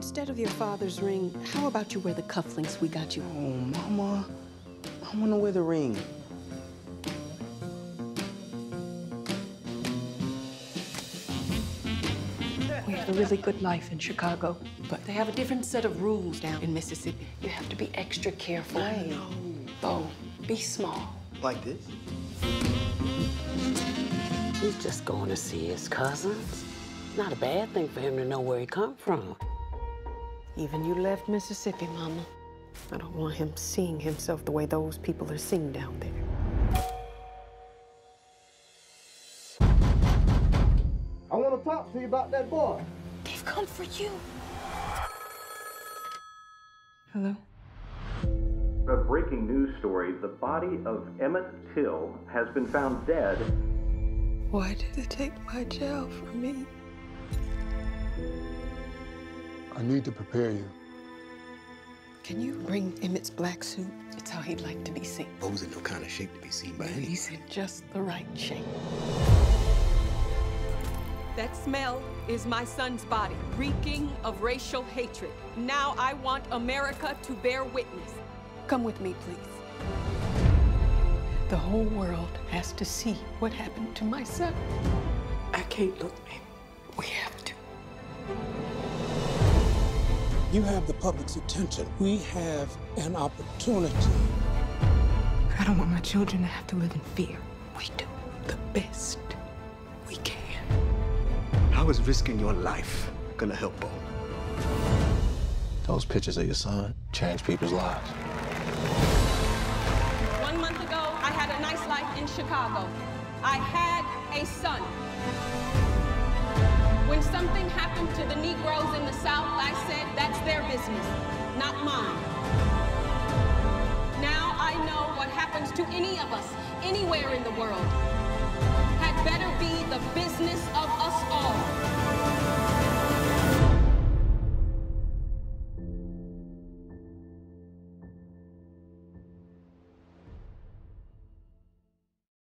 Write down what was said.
Instead of your father's ring, how about you wear the cufflinks we got you? Oh, Mama. I want to wear the ring. We have a really good life in Chicago, but they have a different set of rules down in Mississippi. You have to be extra careful. I know. Bo, be small. Like this? He's just going to see his cousins. Not a bad thing for him to know where he come from. Even you left Mississippi, Mama. I don't want him seeing himself the way those people are seen down there. I want to talk to you about that boy. They've come for you. Hello? A breaking news story the body of Emmett Till has been found dead. Why did they take my jail from me? I need to prepare you. Can you bring Emmett's black suit? It's how he'd like to be seen. Bo's in no kind of shape to be seen by anyone. He's in just the right shape. That smell is my son's body, reeking of racial hatred. Now I want America to bear witness. Come with me, please. The whole world has to see what happened to my son. I can't look, baby. We have You have the public's attention. We have an opportunity. I don't want my children to have to live in fear. We do the best we can. How is risking your life gonna help Bo? Those pictures of your son change people's lives. One month ago, I had a nice life in Chicago. I had a son. Happened to the Negroes in the South, I said, that's their business, not mine. Now I know what happens to any of us, anywhere in the world, had better be